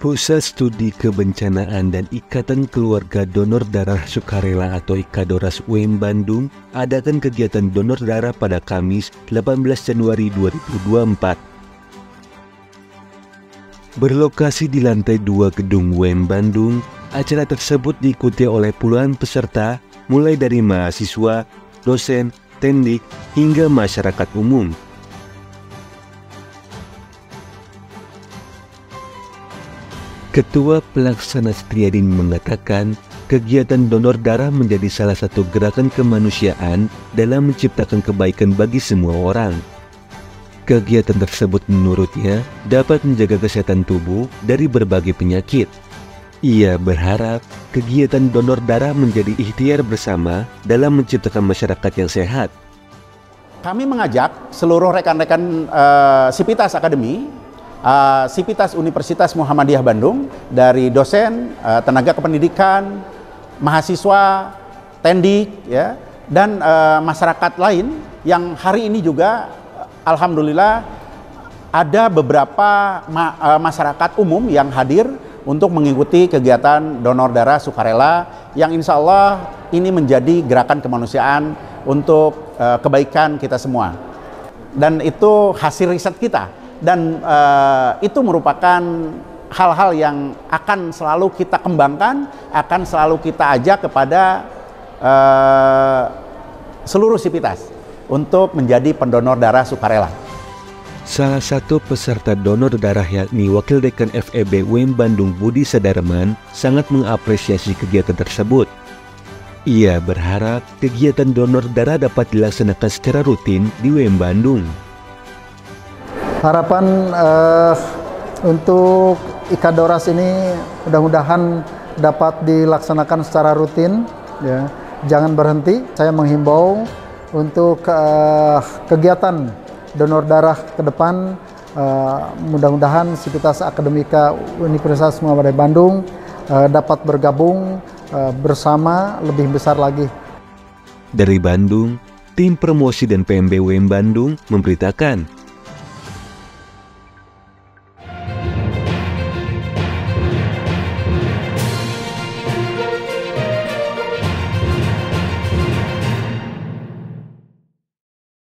Pusat Studi Kebencanaan dan Ikatan Keluarga Donor Darah Sukarela atau IKADORAS UM Bandung adakan kegiatan donor darah pada Kamis 18 Januari 2024. Berlokasi di lantai 2 gedung UM Bandung, acara tersebut diikuti oleh puluhan peserta mulai dari mahasiswa, dosen, tendik, hingga masyarakat umum. Ketua Pelaksana Setiadin mengatakan kegiatan donor darah menjadi salah satu gerakan kemanusiaan dalam menciptakan kebaikan bagi semua orang. Kegiatan tersebut menurutnya dapat menjaga kesehatan tubuh dari berbagai penyakit. Ia berharap kegiatan donor darah menjadi ikhtiar bersama dalam menciptakan masyarakat yang sehat. Kami mengajak seluruh rekan-rekan uh, Sipitas Akademi uh, Sipitas Universitas Muhammadiyah Bandung dari dosen, uh, tenaga kependidikan, mahasiswa, tendik, ya, dan uh, masyarakat lain yang hari ini juga alhamdulillah ada beberapa ma uh, masyarakat umum yang hadir untuk mengikuti kegiatan donor darah sukarela yang insya Allah ini menjadi gerakan kemanusiaan untuk uh, kebaikan kita semua. Dan itu hasil riset kita dan uh, itu merupakan hal-hal yang akan selalu kita kembangkan, akan selalu kita ajak kepada uh, seluruh sivitas untuk menjadi pendonor darah sukarela. Salah satu peserta donor darah yakni Wakil Dekan FEB UM Bandung Budi Sadarman sangat mengapresiasi kegiatan tersebut. Ia berharap kegiatan donor darah dapat dilaksanakan secara rutin di UM Bandung harapan uh, untuk Ikadoras ini mudah-mudahan dapat dilaksanakan secara rutin ya. Jangan berhenti saya menghimbau untuk uh, kegiatan donor darah ke depan uh, mudah-mudahan Sivitas Akademika Universitas Muhammadiyah Bandung uh, dapat bergabung uh, bersama lebih besar lagi. Dari Bandung tim promosi dan PMBWM Bandung memberitakan